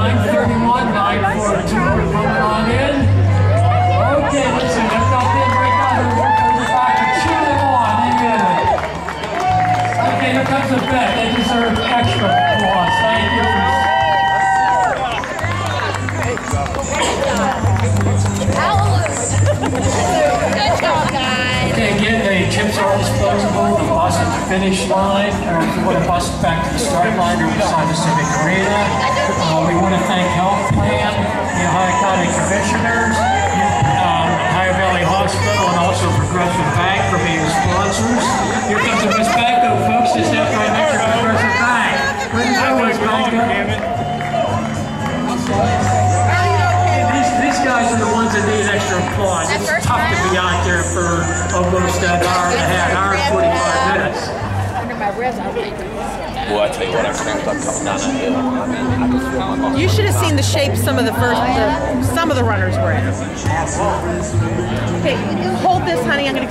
931, 942, coming on in. Okay, listen, not back cheer them on. Okay, here comes the bet, they deserve extra applause, thank you. Okay, the chips disposable, the bus at the finish line, or if you want to bus back to the start line, or beside the Civic Arena. Uh, we Commissioners, um, Ohio Valley Hospital, and also Progressive Bank for being sponsors. Here comes the WesBanco, folks, just after I mentioned Progressive Bank. Where you go, WesBanco? These, these guys are the ones that need extra applause. It's tough to be out there for almost an hour and a half, hour and 45 minutes. Under my wrist, I'm like, Well, I tell you what, I cramped up coming down that hill. I mean, I could feel my muscles. You should have seen the shape some of the first, the, some of the runners were in. Okay, hold this, honey. I'm gonna. Go